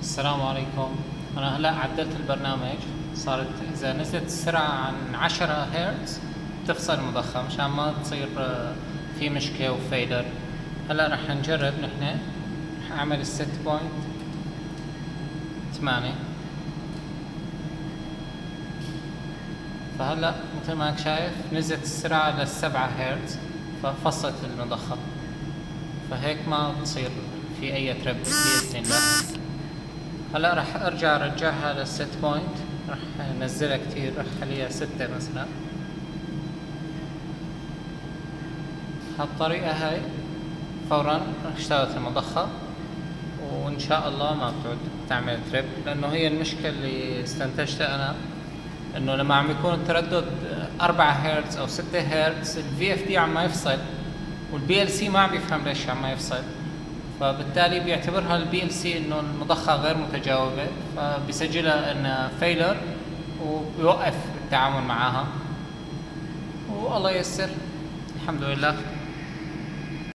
السلام عليكم. أنا هلأ عدلت البرنامج. صارت إذا نزلت السرعة عن 10 هرتز تفصل المضخة مشان ما تصير آه، في مشكلة وفيلر هلأ رح نجرب نحن. رح أعمل الست بوينت ثمانية. فهلأ مثل ما انك شايف نزلت السرعة للسبعة هرتز ففصلت المضخة. فهيك ما بتصير في أي trip باذن الله هلا راح ارجع ارجعها لل set point راح انزلها كتير راح اخليها ستة مثلا. هالطريقة هاي فورا اشتغلت المضخة وإن شاء الله ما بتعود تعمل trip لأنه هي المشكلة اللي استنتجتها أنا إنه لما عم يكون التردد 4 هرتز أو 6 هرتز ال VFD عم ما يفصل وال PLC ما عم يفهم ليش عم ما يفصل. فبالتالي بيعتبرها ال PLC إنه المضخه غير متجاوبة فبيسجلها انها failure وبيوقف التعامل معها والله ييسر الحمد لله.